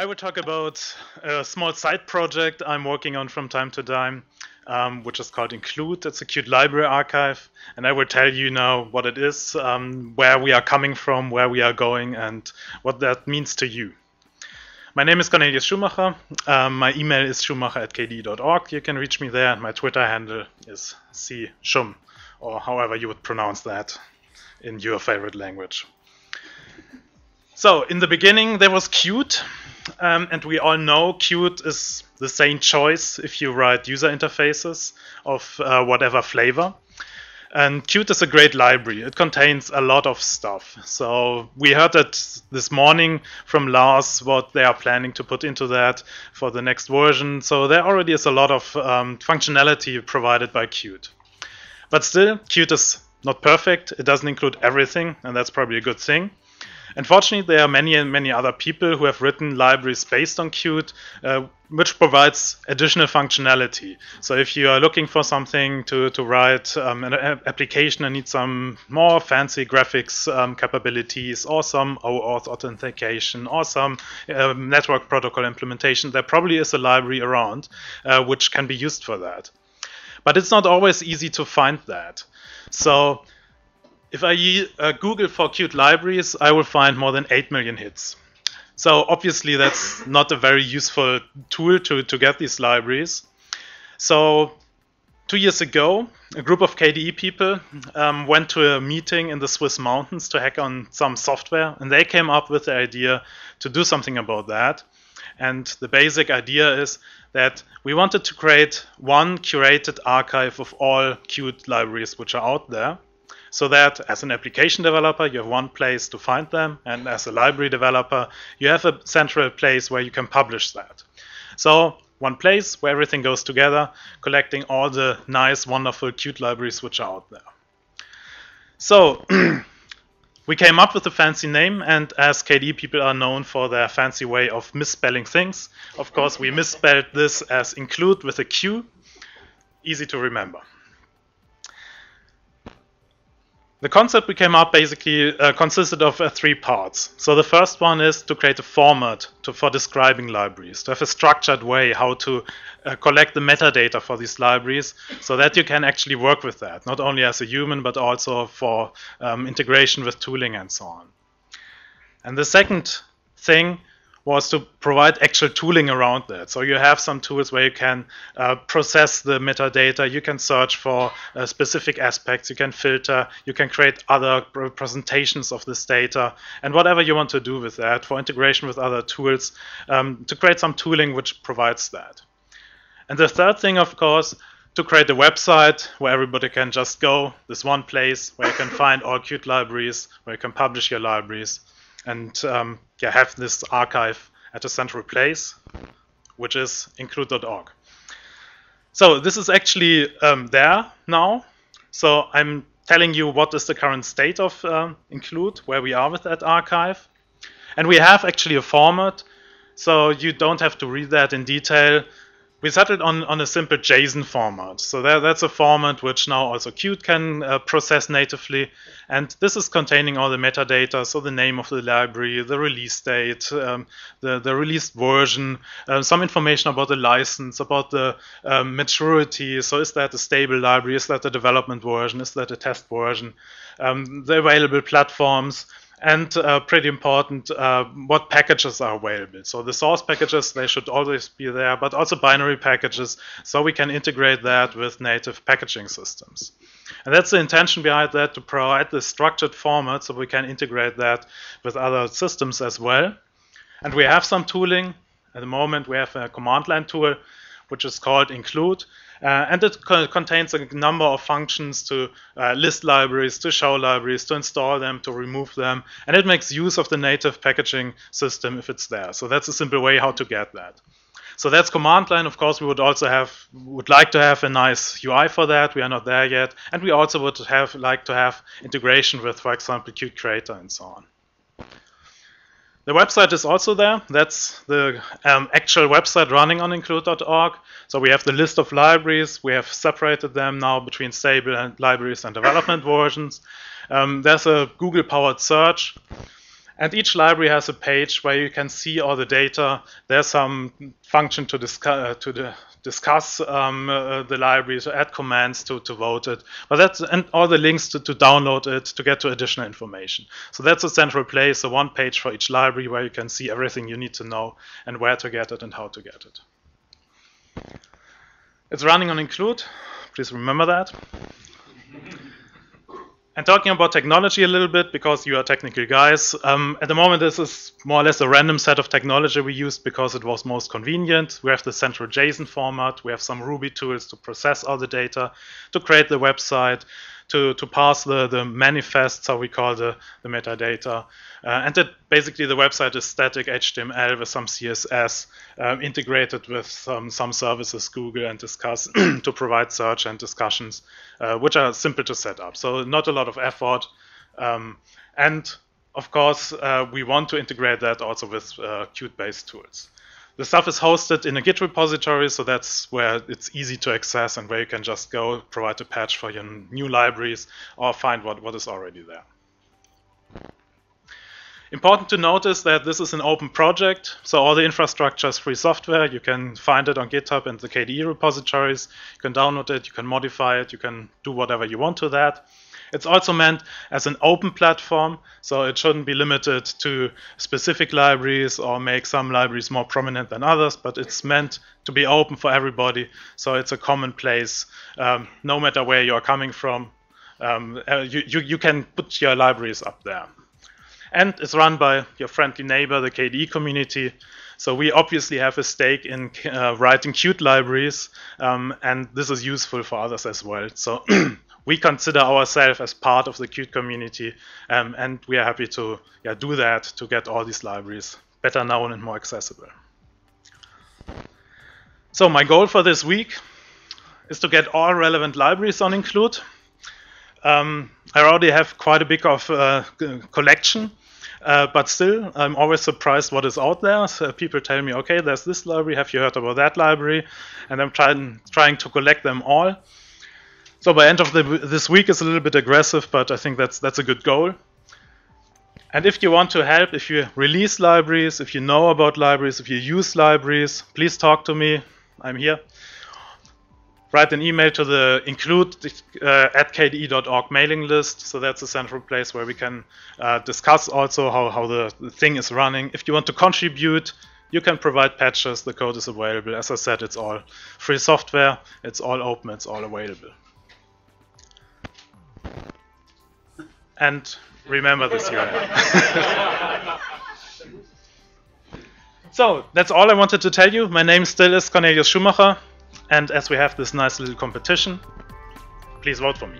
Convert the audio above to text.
I will talk about a small side project I'm working on from time to time, um, which is called Inqlude. It's a Qt library archive, and I will tell you now what it is, um, where we are coming from, where we are going, and what that means to you. My name is Cornelius Schumacher. Um, my email is schumacher at kde.org. You can reach me there. My Twitter handle is cschum, or however you would pronounce that in your favorite language. So in the beginning, there was Qt, um, and we all know Qt is the same choice if you write user interfaces of uh, whatever flavor. And Qt is a great library. It contains a lot of stuff. So we heard that this morning from Lars what they are planning to put into that for the next version. So there already is a lot of um, functionality provided by Qt. But still, Qt is not perfect. It doesn't include everything, and that's probably a good thing. Unfortunately, there are many and many other people who have written libraries based on Qt, uh, which provides additional functionality. So if you are looking for something to, to write um, an application and need some more fancy graphics um, capabilities or some OAuth authentication or some um, network protocol implementation, there probably is a library around uh, which can be used for that. But it's not always easy to find that. So if I uh, Google for Qt libraries, I will find more than 8 million hits. So obviously that's not a very useful tool to, to get these libraries. So two years ago, a group of KDE people um, went to a meeting in the Swiss mountains to hack on some software, and they came up with the idea to do something about that. And the basic idea is that we wanted to create one curated archive of all Qt libraries which are out there so that as an application developer, you have one place to find them, and as a library developer, you have a central place where you can publish that. So one place where everything goes together, collecting all the nice, wonderful, cute libraries which are out there. So we came up with a fancy name, and as KDE people are known for their fancy way of misspelling things, of course, we misspelled this as include with a Q. Easy to remember. The concept we came up basically uh, consisted of uh, three parts. So the first one is to create a format to, for describing libraries, to have a structured way how to uh, collect the metadata for these libraries so that you can actually work with that, not only as a human, but also for um, integration with tooling and so on. And the second thing was to provide actual tooling around that. So you have some tools where you can uh, process the metadata, you can search for uh, specific aspects, you can filter, you can create other presentations of this data, and whatever you want to do with that for integration with other tools um, to create some tooling which provides that. And the third thing, of course, to create a website where everybody can just go, this one place where you can find all Qt libraries, where you can publish your libraries, and um, yeah, have this archive at a central place, which is inqlude.org. So this is actually um, there now. So I'm telling you what is the current state of uh, Inqlude, where we are with that archive. And we have actually a format, so you don't have to read that in detail we settled on, on a simple JSON format. So that, that's a format which now also Qt can uh, process natively. And this is containing all the metadata, so the name of the library, the release date, um, the, the released version, uh, some information about the license, about the um, maturity. So is that a stable library? Is that a development version? Is that a test version? Um, the available platforms and uh, pretty important uh, what packages are available. So the source packages they should always be there but also binary packages so we can integrate that with native packaging systems. And that's the intention behind that to provide the structured format so we can integrate that with other systems as well. And we have some tooling. At the moment we have a command line tool which is called inqlude uh, and it co contains a number of functions to uh, list libraries, to show libraries, to install them, to remove them. And it makes use of the native packaging system if it's there. So that's a simple way how to get that. So that's command line. Of course, we would also have would like to have a nice UI for that. We are not there yet, and we also would have like to have integration with, for example, Qt Creator and so on. The website is also there. That's the um, actual website running on inqlude.org. So we have the list of libraries. We have separated them now between stable and libraries and development versions. Um, there's a Google-powered search. And each library has a page where you can see all the data. There's some function to discuss, uh, to the, discuss um, uh, the library, to add commands to, to vote it. But that's and all the links to, to download it to get to additional information. So that's a central place, so one page for each library where you can see everything you need to know and where to get it and how to get it. It's running on Inqlude. Please remember that. And talking about technology a little bit, because you are technical guys, um, at the moment this is more or less a random set of technology we used because it was most convenient. We have the central JSON format, we have some Ruby tools to process all the data, to create the website, to, to parse the, the manifests, how we call the, the metadata. Uh, and that basically the website is static HTML with some CSS um, integrated with some, some services, Google and Disqus to provide search and discussions, uh, which are simple to set up. So not a lot of effort. Um, and of course, uh, we want to integrate that also with uh, Qt-based tools. The stuff is hosted in a Git repository, so that's where it's easy to access and where you can just go provide a patch for your new libraries or find what, what is already there. Important to notice that this is an open project, so all the infrastructure is free software. You can find it on GitHub and the KDE repositories. You can download it, you can modify it, you can do whatever you want to that. It's also meant as an open platform, so it shouldn't be limited to specific libraries or make some libraries more prominent than others, but it's meant to be open for everybody, so it's a common place, um, no matter where you're coming from. Um, uh, you, you, you can put your libraries up there. And it's run by your friendly neighbor, the KDE community. So we obviously have a stake in uh, writing Qt libraries, um, and this is useful for others as well. So we consider ourselves as part of the Qt community, um, and we are happy to yeah, do that to get all these libraries better known and more accessible. So my goal for this week is to get all relevant libraries on Inqlude. Um, I already have quite a big of uh, collection, uh, but still, I'm always surprised what is out there. So people tell me, okay, there's this library. Have you heard about that library? And I'm trying trying to collect them all. So by end of the, this week is a little bit aggressive, but I think that's that's a good goal. And if you want to help, if you release libraries, if you know about libraries, if you use libraries, please talk to me. I'm here. Write an email to the inqlude uh, at kde.org mailing list. So that's a central place where we can uh, discuss also how, how the, the thing is running. If you want to contribute, you can provide patches. The code is available. As I said, it's all free software. It's all open. It's all available. And remember this URL. so that's all I wanted to tell you. My name still is Cornelius Schumacher, and as we have this nice little competition, please vote for me.